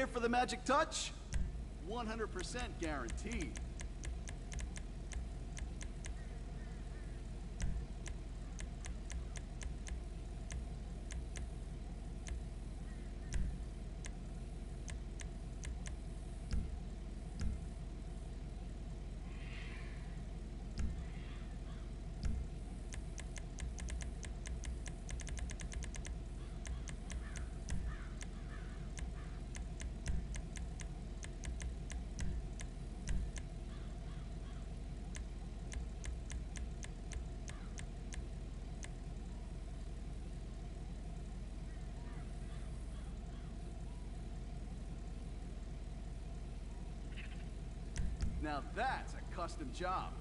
Here for the magic touch? 100% guaranteed. Now that's a custom job.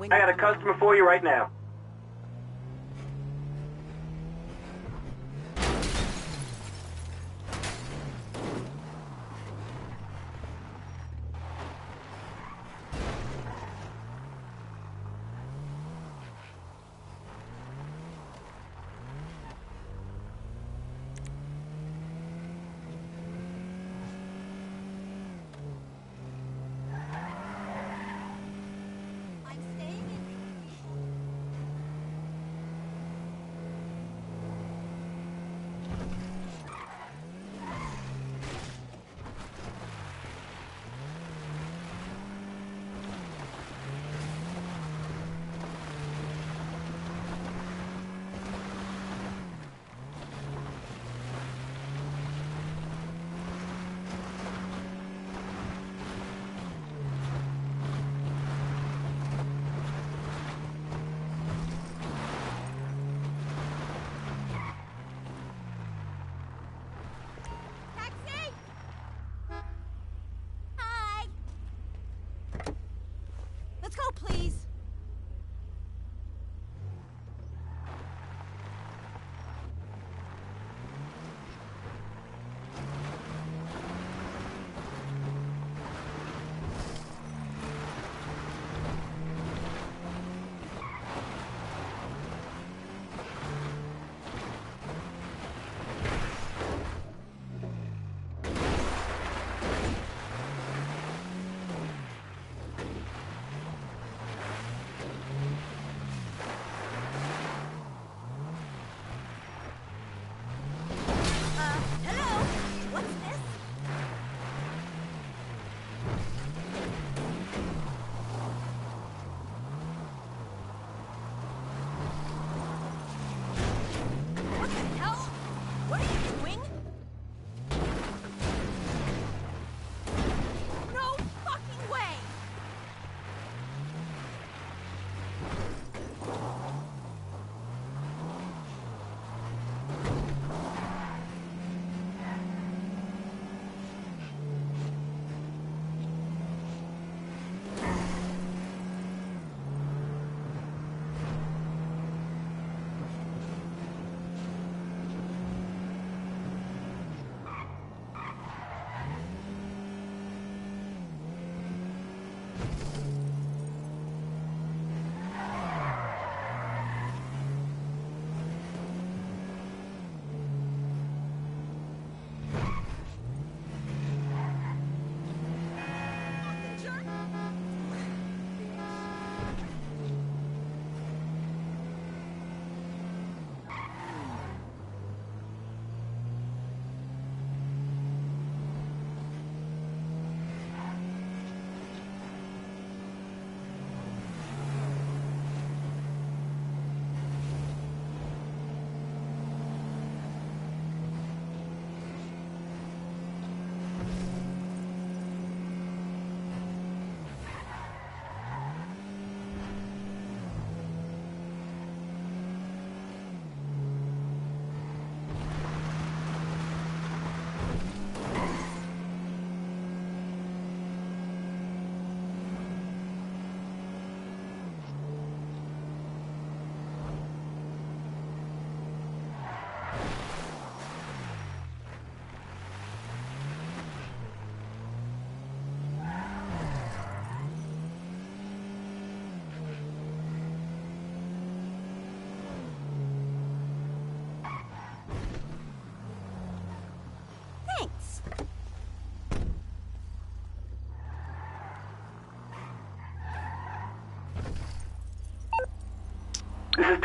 I got a customer for you right now. What the hell? What are you doing?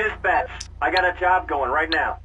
Dispatch. I got a job going right now.